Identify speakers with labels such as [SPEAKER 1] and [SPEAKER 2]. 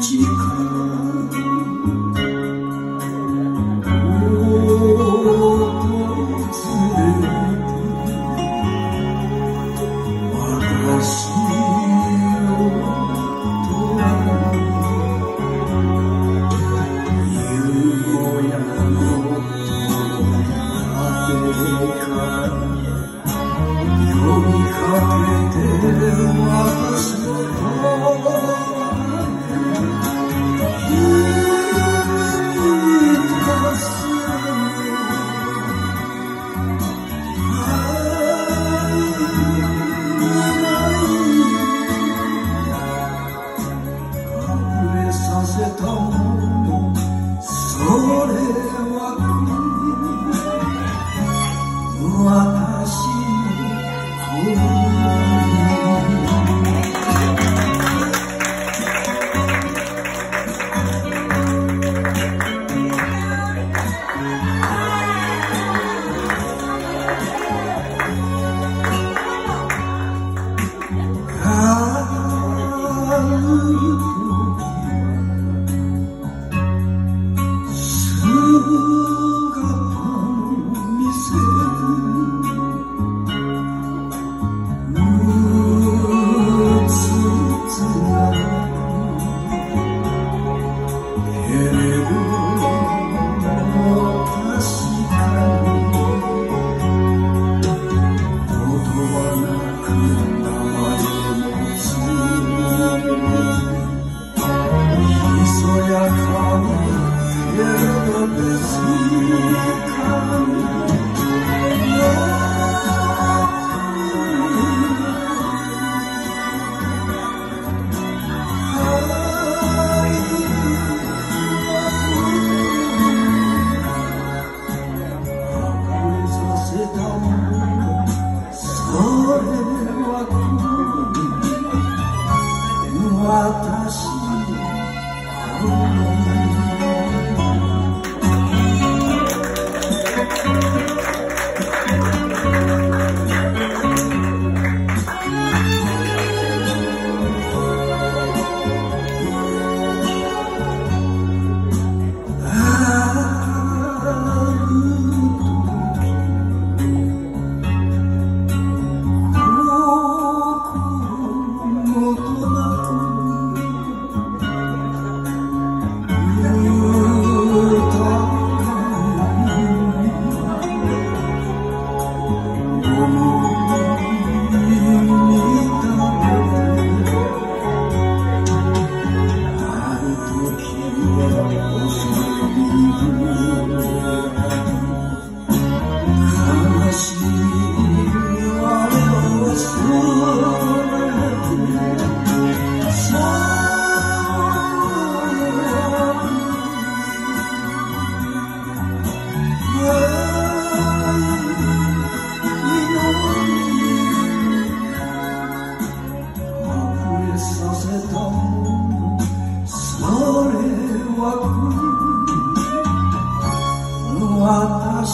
[SPEAKER 1] Chico. Oh, yeah. Corre no ato, no ato assim. Oh. 세상 설레와 꿈 와다시